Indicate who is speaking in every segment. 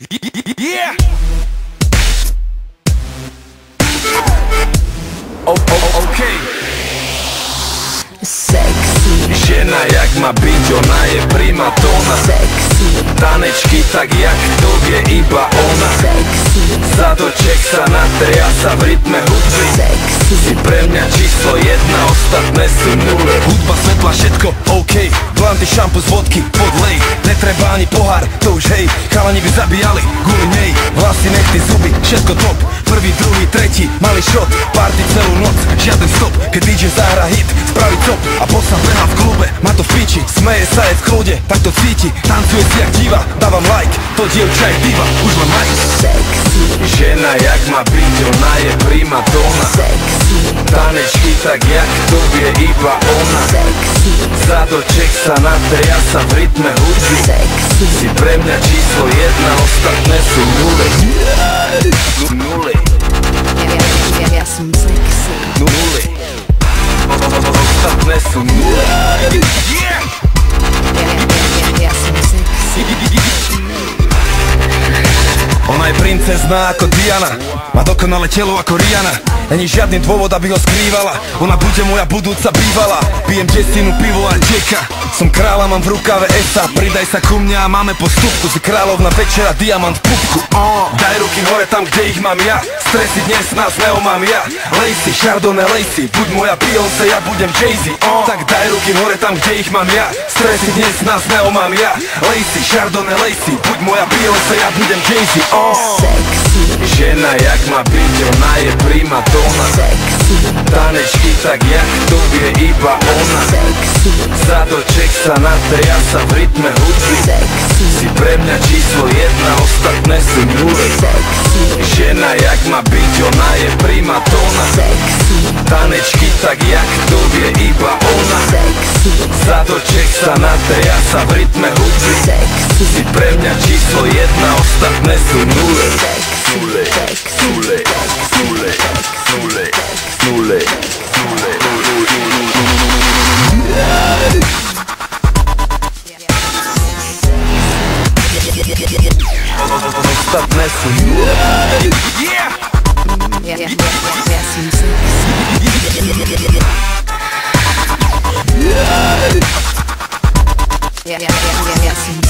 Speaker 1: Yeah! O, o, okay.
Speaker 2: Sexy,
Speaker 1: Žena jak má byť, ona je primatona.
Speaker 2: Sexy,
Speaker 1: Tanečky tak jak to vie iba ona.
Speaker 2: Sexy,
Speaker 1: Zadoček sa natria sa v rytme hudby.
Speaker 2: Sexy,
Speaker 1: Si pre mňa číslo jedna, ostatné sú nule Svetla, všetko OK. Blanty, šampus, vodky, podlej. Netreba ani pohár, to už hej. Chalani by zabíjali, kvôli nej. Vlasy, nechty, zuby, všetko top. Prvý, druhý, tretí, malý shot Party celú noc, žiaden stop. Keď DJ zahra hit, spraví top. A posla beha v klube, má to v piči. Smeje sa je v kľude, tak to cíti. Tancuje si jak diva, dávam like. To dievča je diva, už len like.
Speaker 2: Sexy,
Speaker 1: Žena jak má byť, ona je primadona.
Speaker 2: Sexy,
Speaker 1: Tanečky tak jak to vie iba ona.
Speaker 2: Sexy,
Speaker 1: Ambasador Jacksonate, ja sam ritme uđi.
Speaker 2: Seksi
Speaker 1: Si premlja čisto jedna, ostatne su nule. Nule.
Speaker 2: Ja sam seksi.
Speaker 1: Nule. Ostatne su nule. Ona je princezna ako Dijana Má dokonalé telo ako Rihanna. Není žiadny dôvod, aby ho skrývala. Ona bude moja budúca bývala Pijem desinu, pivo a čeka Som kráľa, mám v rukave esa Pridaj sa ku mňa a máme postupku. Si kráľovna večera, diamant v pupku. Oh. Daj ruky hore tam, kde ich mám ja. Stresy dnes nás neomám ja. Lacey, Chardonnay, Lacey Buď moja Beyoncé, ja budem Jay-Z. Oh. Tak daj ruky hore tam, kde ich mám ja. Stresy dnes nás neomám ja. Lacey, Chardonnay, Lacey Buď moja Beyoncé, ja budem Jay-Z. Oh.
Speaker 2: sexy,
Speaker 1: Žena jak má byť, ona je primadona
Speaker 2: sexy,
Speaker 1: Tanečky tak jak to vie iba ona. Zadoček sa natria sa v rytme hudby.
Speaker 2: Sexy,
Speaker 1: Si pre mňa číslo jedna, ostatné sú nule. Žena jak má byť, ona je primadona
Speaker 2: sexy,
Speaker 1: Tanečky tak jak to vie iba ona. Zadoček sa natria sa v rytme hudby. Si pre mňa číslo jedna, ostatné sú nule
Speaker 2: sexy,
Speaker 1: Nule,
Speaker 2: sexy,
Speaker 1: nule, nule, nule, nule, nule Ostatné sú nule Yeah!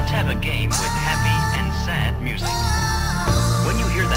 Speaker 2: Let's have
Speaker 1: a game with happy
Speaker 2: and sad music. When you hear the